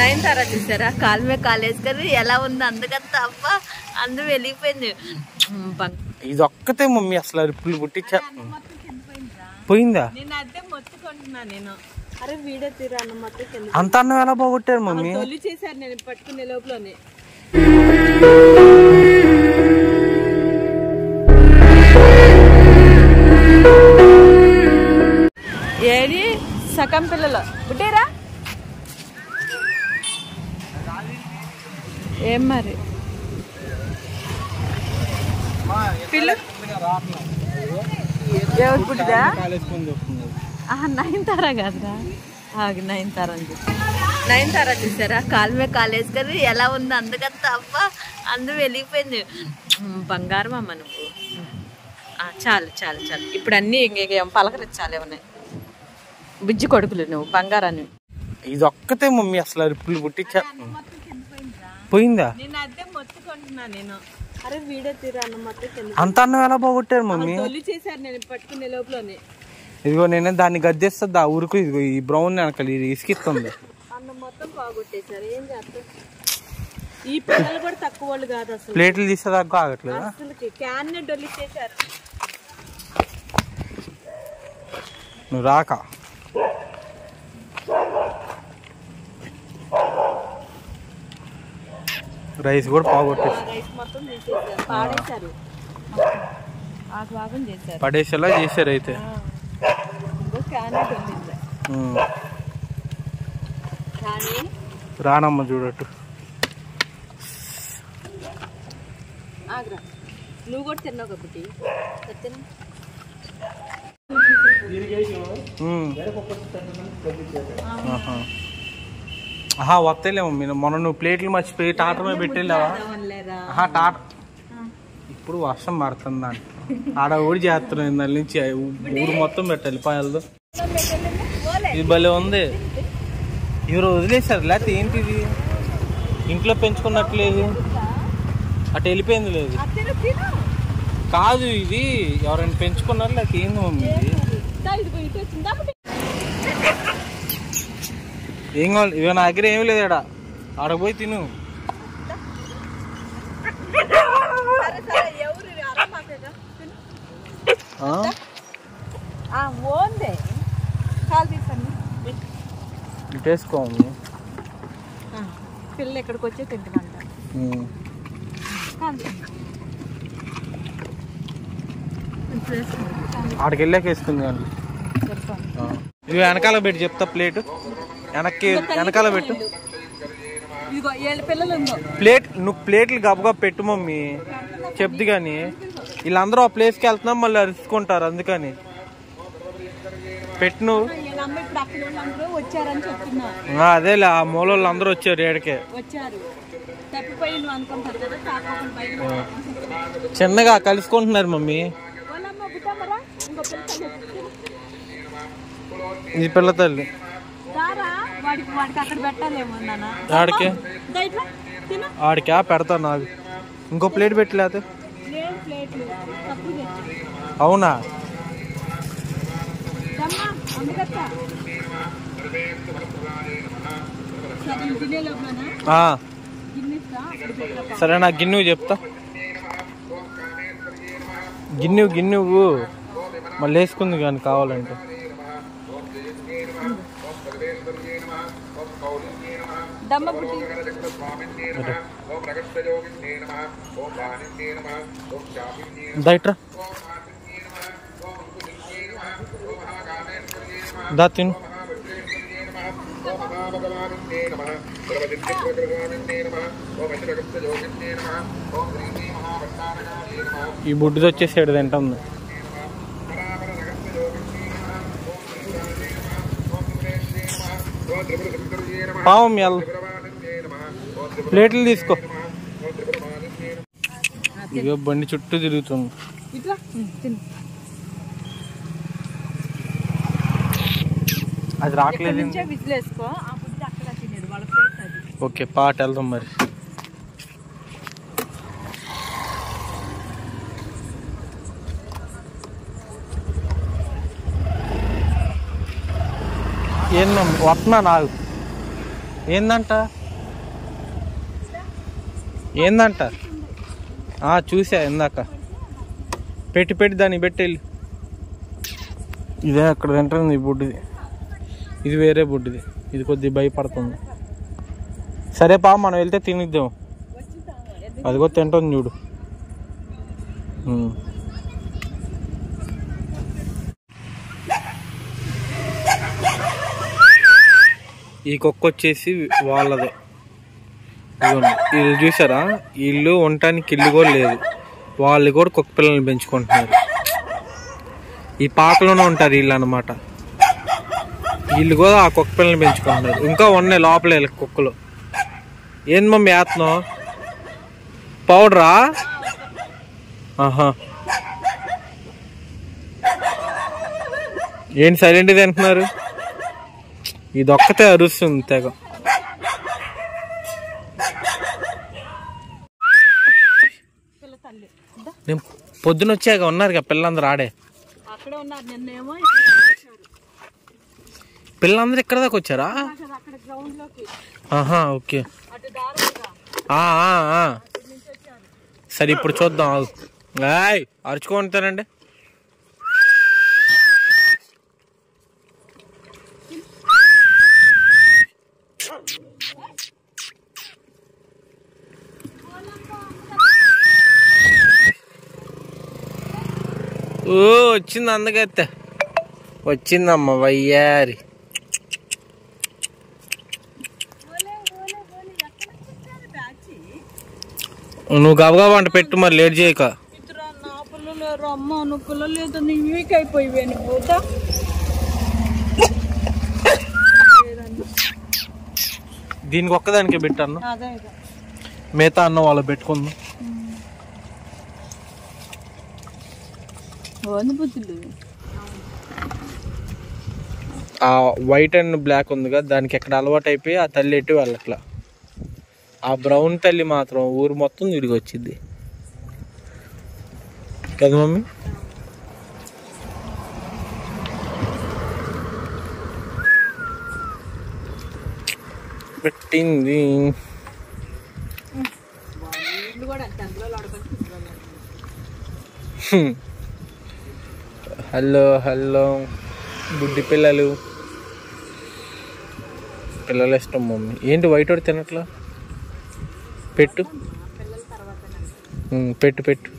నయనతార చూసారా? కాలు మీద కాలు వేసుకొని ఎలా ఉంది అందుకంత అవ్వ అందు వెలిగిపోయింది బంగ్ ఇది ఒక్కతే మమ్మీ అసలు అరుపులు పుట్టించా. పోయిందా? నేను అద్దె మొత్తుకుంటున్నా నేను. అరే వీడియో తీరా అన్న మొత్తం అంత అన్నం ఎలా పోగొట్టారు మమ్మీ? తొలి చేశారు నేను పట్టుకునే లోపలనే. ఏది? సగం పిల్లలు. బుడ్డేరా ఏం మరి? పిల్ల ఎవరు పుట్టిదా? నైన్ తారా కాదురా. నైన్ నయనతార అని చెప్పి. నయనతార చూసారా? కాలు మీద కాలు ఎలా ఉంది అందుకంత అవ్వ అందు వెళ్ళిపోయింది బంగారం అమ్మ నువ్వు. చాలు చాలు చాలు. ఇప్పుడు అన్నీ ఇంకేం పలకరించాలి ఉన్నాయి బుజ్జి కొడుకులు నువ్వు బంగారాన్ని. ఇది ఒక్కతే మమ్మీ అసలు రిప్పులు పుట్టించా పోయిందా? అంత అన్నం ఎలా పోగొట్టారు మమ్మీ. తొలి చేశారు నేను పట్టుకునే లోపలనే. ఇదిగో నేను దాన్ని గద్దెస్తుంది ఆ ఉరుకు ఇదిగో ఈ బ్రౌన్ వెనకాల ఇది ఇసుకిస్తుంది ఈ పిల్లలు కూడా తక్కువ వాళ్ళు కాదు అసలు. ప్లేట్లు తీసేదాకా ఆగట్లేదా? క్యాన్ నువ్వు రాక. రైస్ కూడా పోగొట్టేసి రైస్ మొత్తం తీసేశారు పాడేశారు. ఆ భాగం చేశారు. పడేసేలా చేశారు అయితే. రానమ్మ చూడట్టు. ఆగ్రా. నువ్వు కూడా తిన్నావు కాబట్టి వస్తలేము మీరు మొన్న నువ్వు ప్లేట్లు మర్చిపోయి పెట్టేళ్ళావా లేరా ఆహా టాట ఇప్పుడు వర్షం పడుతుందండి ఆడ ఊడి చేస్తున్నాయి దాని నుంచి. ఊరు మొత్తం పెట్టాలి పాయలతో. ఇది భలే ఉంది. ఎవరు వదిలేశారు లేకపోతే ఏంటిది? ఇంట్లో పెంచుకున్నట్లేదు అటు వెళ్ళిపోయింది లేదు. కాదు ఇది. ఎవరైనా పెంచుకున్నారు లేకపోతే ఏంది మమ్మీ ఇది దా, ఇదిగో ఇటు వచ్చిందా ఏం కావాలి ఇవి నా దగ్గర ఏమీ లేదు ఆడ ఆడ పోయి తిను సరే సరే ఎవరు ఇవి? అరమాకేగా. తిను. ఆ? ఆ, ఓందే కాలు తీసండి ఇటు వేసుకో మమ్మీ పిల్లలు ఇక్కడికి వచ్చి తింటున్నాంట. ఆడికి వెళ్ళాక వేసుకుంది. ఇవి వెనకాల పెట్టి చెప్తా ప్లేట్ వెనక్కి వెనకాల పెట్టు. ప్లేట్ నువ్వు ప్లేట్లు గబగబా పెట్టు మమ్మీ. చెప్ది కానీ వీళ్ళందరూ ఆ ప్లేస్కి వెళ్తున్నాం మళ్ళీ అరుచుకుంటారు అందుకని. పెట్టు నువ్వు. అదేలే ఆ మూల అందరూ వచ్చారు. ఏడకే చిన్నగా కలుసుకుంటున్నారు మమ్మీ. ఇది పిల్ల తల్లి. వాడికి వాడికి అక్కడ పెట్టాలేమో నాన్న. ఆడికి? ఆడికి? ఆ పెడతా నాకు ఇంకో ప్లేట్ పెట్టలేతే? లేదు ప్లేట్లు తక్కువ తెచ్చు అవునా? సరే నా గిన్నె చెప్తా. గిన్నె గిన్నెవు. మళ్ళీ వేసుకుంది కానీ కావాలంటే. దమ్మ బుట్టి అదే. దా తిను. ఈ బుడ్డిది వచ్చేసాడు తింటుంది పావం మీ ప్లేట్లు తీసుకో. ఇగో బండి చుట్టూ తిరుగుతుంది. ఇట్లా? తిను. అది రావట్లేదు. ఓకే పాట వెళ్దాం మరి. ఏందమ్మా? వస్తున్నా నాకు ఏందంట? ఏందంట? చూసా ఇందాక. పెట్టి పెట్టి దాన్ని పెట్టి వెళ్ళి ఇదే అక్కడ తింటుంది ఈ బుడ్డిది. ఇది వేరే బుడ్డిది. ఇది కొద్దిగా భయపడుతుంది. సరే పా మనం వెళ్తే తినిద్దాం. అదిగో తింటుంది చూడు. ఈ కుక్క వచ్చేసి వాళ్ళదే. వీళ్ళు చూసారా? వీళ్ళు ఉండటానికి ఇల్లు కూడా లేదు. వాళ్ళు కూడా కుక్క పిల్లల్ని పెంచుకుంటున్నారు. ఈ పాకలోనే ఉంటారు వీళ్ళు అనమాట వీళ్ళు కూడా ఆ కుక్క పిల్లల్ని పెంచుకుంటున్నారు. ఇంకా ఉన్నాయి లోపల వీళ్ళకి కుక్కలు. ఏంది మమ్మీ వేస్తున్నావు పౌడరా? ఆహా. ఏంటి సైలెంట్ తింటున్నారు ఇది ఒక్కతే అరుస్తుంది తెగ పిల్ల తల్లి నేను పొద్దున వచ్చాక ఉన్నారు కదా పిల్లలందరూ ఆడే పిల్లలందరూ ఇక్కడ దాకా వచ్చారా? ఆహా ఓకే. సరే ఇప్పుడు చూద్దాం. అరుచుకుంటారండి ఓ వచ్చింది అందగత్తే. వచ్చిందమ్మ వయ్యారి. నువ్వు గబగబా అంట పెట్టు మరి లేట్ చేయక. ఇద్దరు నా పిల్లలు లేరు అమ్మ నువ్వు పిల్లలు లేదు నీ వీక్ అయిపోయి నువ్వు పోతా. దీనికి ఒక్కదానికే పెట్టాను మిగతా అన్న వాళ్ళు పెట్టుకుందాం. ఆ వైట్ అండ్ బ్లాక్ ఉంది కదా దానికి ఎక్కడ అలవాటు అయిపోయి ఆ తల్లి ఎటు వెళ్ళట్లా. ఆ బ్రౌన్ తల్లి మాత్రం ఊరు మొత్తం తిరిగి వచ్చింది. కదా మమ్మీ? పెట్టింది. కూడా అంతే అందులో ఆడుకొని హ్మ్. Hello hello. బుడ్డి పిల్లలు. పిల్లలు ఇష్టం మమ్మీ. ఏంటి వైట్ వాడు తినట్లా? పెట్టు. పెట్టు పెట్టు.